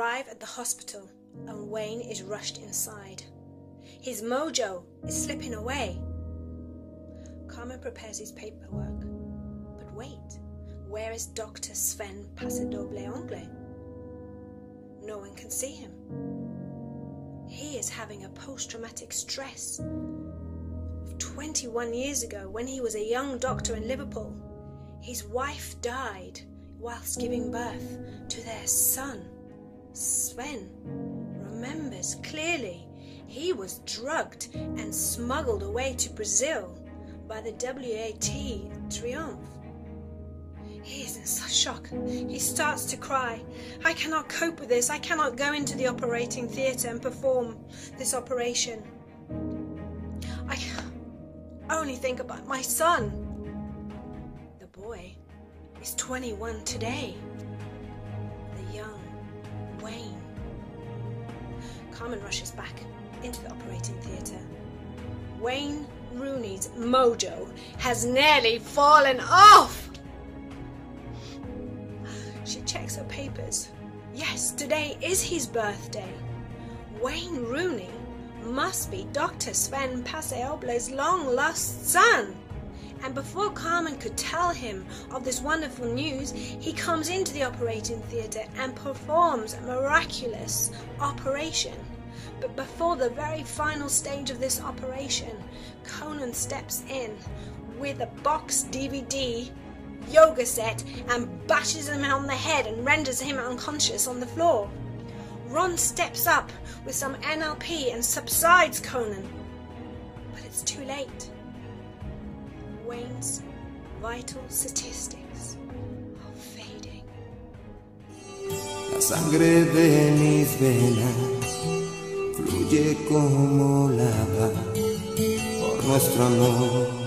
arrive at the hospital and Wayne is rushed inside. His mojo is slipping away. Carmen prepares his paperwork. But wait, where is Dr. Sven Paso Doble Ongle? No one can see him. He is having a post traumatic stress. 21 years ago, when he was a young doctor in Liverpool, his wife died whilst giving birth to their son. Sven remembers clearly he was drugged and smuggled away to Brazil by the WAT Triumph. He is in such shock. He starts to cry. I cannot cope with this. I cannot go into the operating theatre and perform this operation. I only think about my son. The boy is 21 today. The young Wayne. Carmen rushes back into the operating theatre. Wayne Rooney's mojo has nearly fallen off. She checks her papers. Yes, today is his birthday. Wayne Rooney must be Dr. Sven Paso Doble's long lost son. And before Carmen could tell him of this wonderful news, he comes into the operating theatre and performs a miraculous operation. But before the very final stage of this operation, Conan steps in with a box DVD yoga set and bashes him on the head and renders him unconscious on the floor. Ron steps up with some NLP and subsides Conan. But it's too late. Wayne's vital statistics are fading. Sangre de mis venas fluye como lava por nuestro amor.